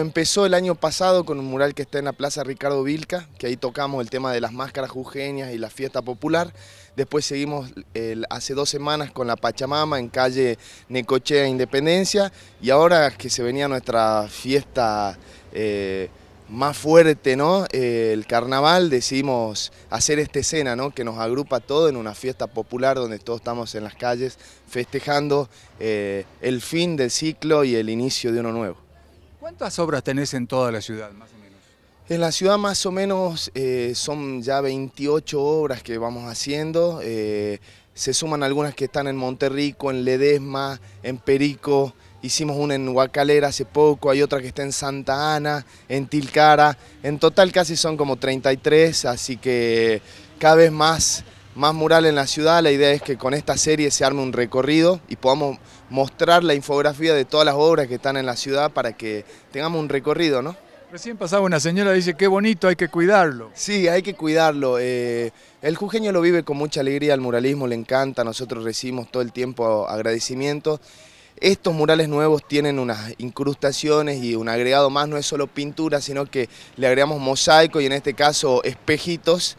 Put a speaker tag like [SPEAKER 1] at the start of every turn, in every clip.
[SPEAKER 1] Empezó el año pasado con un mural que está en la Plaza Ricardo Vilca, que ahí tocamos el tema de las máscaras jujeñas y la fiesta popular. Después seguimos hace dos semanas con la Pachamama en calle Necochea Independencia y ahora que se venía nuestra fiesta eh, más fuerte, ¿no? Eh, el carnaval, decidimos hacer esta escena, ¿no? Que nos agrupa todo en una fiesta popular donde todos estamos en las calles festejando eh, el fin del ciclo y el inicio de uno nuevo.
[SPEAKER 2] ¿Cuántas obras tenés en toda la ciudad, más o menos?
[SPEAKER 1] En la ciudad más o menos eh, son ya 28 obras que vamos haciendo. se suman algunas que están en Monterrico, en Ledesma, en Perico, Hicimos una en Huacalera hace poco, hay otra que está en Santa Ana, en Tilcara. En total casi son como 33, así que cada vez más, más mural en la ciudad. La idea es que con esta serie se arme un recorrido y podamos mostrar la infografía de todas las obras que están en la ciudad para que tengamos un recorrido, ¿no?
[SPEAKER 2] Recién pasaba una señora dice, qué bonito, hay que cuidarlo.
[SPEAKER 1] Sí, hay que cuidarlo. Eh, el jujeño lo vive con mucha alegría, el muralismo le encanta, nosotros recibimos todo el tiempo agradecimientos estos murales nuevos tienen unas incrustaciones y un agregado más, no es solo pintura, sino que le agregamos mosaico y en este caso espejitos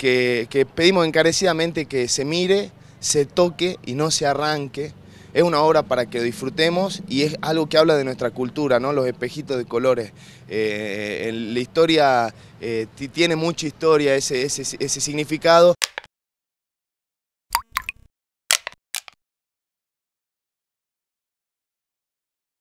[SPEAKER 1] que, pedimos encarecidamente que se mire, se toque y no se arranque. Es una obra para que disfrutemos y es algo que habla de nuestra cultura, ¿no? los espejitos de colores. Eh, la historia eh, tiene mucha historia ese, ese significado